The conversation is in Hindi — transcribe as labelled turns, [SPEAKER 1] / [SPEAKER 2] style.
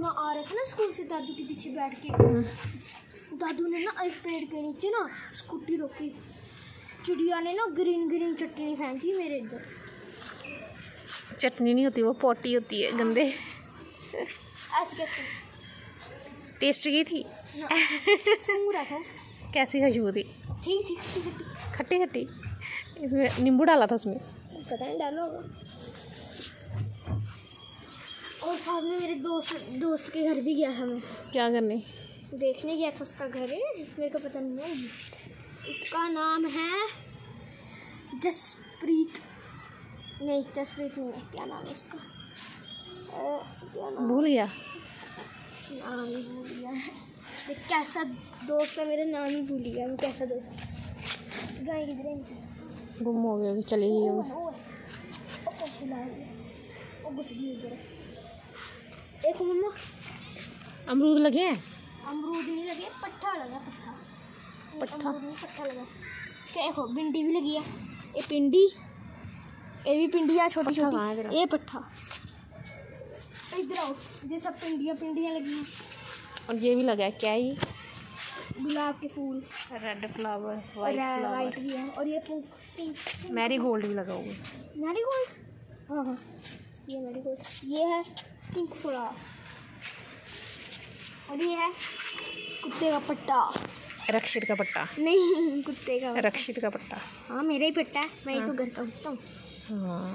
[SPEAKER 1] जब मैं आ रहा था ना स्कूल से दादू के पीछे बैठ के। दादू ने ना एक पेड़ के नीचे ना स्कूटी रोकी। चिड़िया ने ना ग्रीन ग्रीन चटनी फेंकी मेरे इधर।
[SPEAKER 2] चटनी नहीं होती वो पोटी होती है गंदे।
[SPEAKER 1] ऐसे कहते
[SPEAKER 2] टेस्ट की थी?
[SPEAKER 1] था।
[SPEAKER 2] कैसी खुशबू थी?
[SPEAKER 1] ठीक ठीक।
[SPEAKER 2] खट्टी खट्टी। इसमें नींबू डाला था उसमें?
[SPEAKER 1] पता नहीं डालो होगा। साथ में मेरे दोस्त दोस्त के घर भी गया था मैं।
[SPEAKER 2] क्या करने?
[SPEAKER 1] देखने गया था उसका घर मेरे को पता नहीं है। उसका नाम है जसप्रीत। नहीं जसप्रीत नहीं है क्या नाम है उसका? क्या नाम?
[SPEAKER 2] भूल गया।
[SPEAKER 1] नाम ही भूल गया कैसा दोस्त है मेरा नाम ही भूल गया कैसा दोस्त है?
[SPEAKER 2] गुम हो गया चली गई वो
[SPEAKER 1] घुस गई देखो मम्मा
[SPEAKER 2] अमरूद लगे हैं?
[SPEAKER 1] अमरूद नहीं लगे पट्ठा लगा पट्ठा।
[SPEAKER 2] पट्ठा?
[SPEAKER 1] पट्ठा लगा। क्या देखो भिंडी भी लगी है? ये पिंडी ये भी पिंडी है छोटी छोटी? ये पट्ठा। इधर आओ ये सब पिंडियाँ पिंडियाँ लगी हैं।
[SPEAKER 2] और ये भी लगा है क्या है ये?
[SPEAKER 1] गुलाब के फूल।
[SPEAKER 2] Red flower white
[SPEAKER 1] white
[SPEAKER 2] flower
[SPEAKER 1] भी है और ये पिंक पिंक
[SPEAKER 2] मैरी गोल्ड भी लगा हुआ है।
[SPEAKER 1] मैरीगोल्ड हाँ हाँ। ये मैरीगोल्ड ये है पिंक फ्रॉक और ये है कुत्ते का पट्टा।
[SPEAKER 2] रक्षित का पट्टा।
[SPEAKER 1] नहीं कुत्ते का
[SPEAKER 2] रक्षित का पट्टा।
[SPEAKER 1] हाँ मेरा ही पट्टा है। मैं ही तो घर का कुत्ता हूँ।
[SPEAKER 2] हाँ।